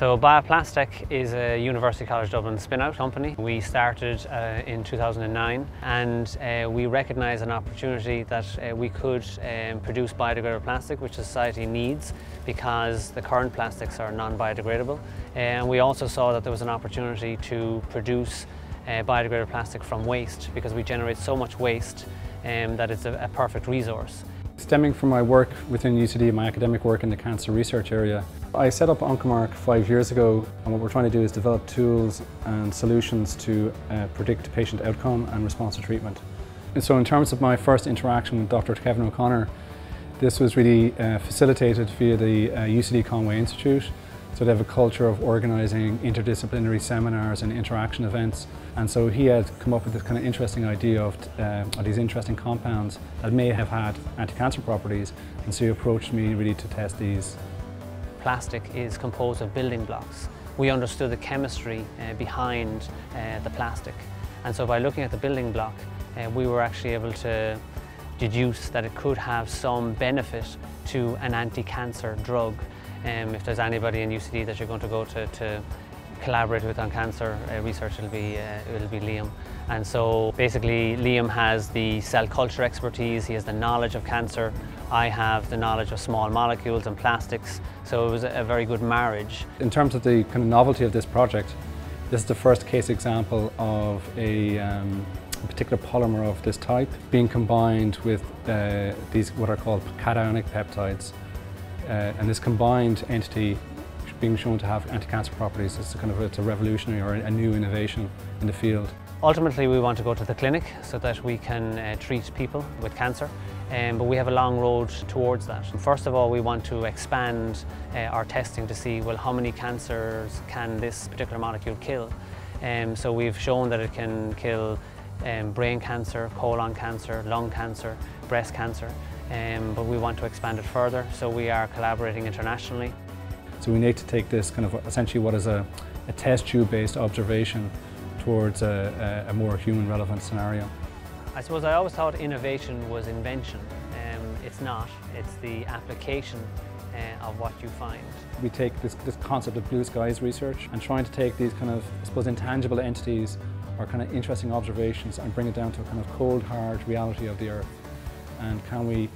So Bioplastech is a University College Dublin spin-out company. We started uh, in 2009 and uh, we recognised an opportunity that uh, we could um, produce biodegradable plastic which society needs because the current plastics are non-biodegradable. And we also saw that there was an opportunity to produce uh, biodegradable plastic from waste because we generate so much waste um, that it's a, a perfect resource. Stemming from my work within UCD, my academic work in the cancer research area, I set up Oncomark five years ago and what we're trying to do is develop tools and solutions to uh, predict patient outcome and response to treatment. And so in terms of my first interaction with Dr. Kevin O'Connor, this was really uh, facilitated via the uh, UCD Conway Institute so they have a culture of organising interdisciplinary seminars and interaction events. And so he had come up with this kind of interesting idea of, uh, of these interesting compounds that may have had anti-cancer properties. And so he approached me really to test these. Plastic is composed of building blocks. We understood the chemistry uh, behind uh, the plastic. And so by looking at the building block, uh, we were actually able to deduce that it could have some benefit to an anti-cancer drug. Um, if there's anybody in UCD that you're going to go to, to collaborate with on cancer uh, research, it'll be, uh, it'll be Liam. And so basically Liam has the cell culture expertise, he has the knowledge of cancer, I have the knowledge of small molecules and plastics, so it was a, a very good marriage. In terms of the kind of novelty of this project, this is the first case example of a um, a particular polymer of this type being combined with uh, these what are called cationic peptides. Uh, and this combined entity being shown to have anti-cancer properties is kind of it's a revolutionary or a new innovation in the field. Ultimately we want to go to the clinic so that we can uh, treat people with cancer um, but we have a long road towards that. First of all we want to expand uh, our testing to see well how many cancers can this particular molecule kill. Um, so we've shown that it can kill um, brain cancer, colon cancer, lung cancer, breast cancer, um, but we want to expand it further, so we are collaborating internationally. So we need to take this kind of essentially what is a, a test tube based observation towards a, a, a, more human relevant scenario. I suppose I always thought innovation was invention. Um, it's not, it's the application uh, of what you find. We take this, this concept of blue skies research and trying to take these kind of, I suppose, intangible entities or kind of interesting observations and bring it down to a kind of cold, hard reality of the Earth. And can we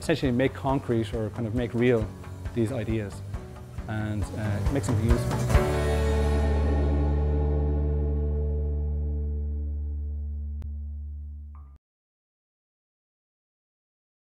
essentially make concrete or kind of make real these ideas and uh, make something useful.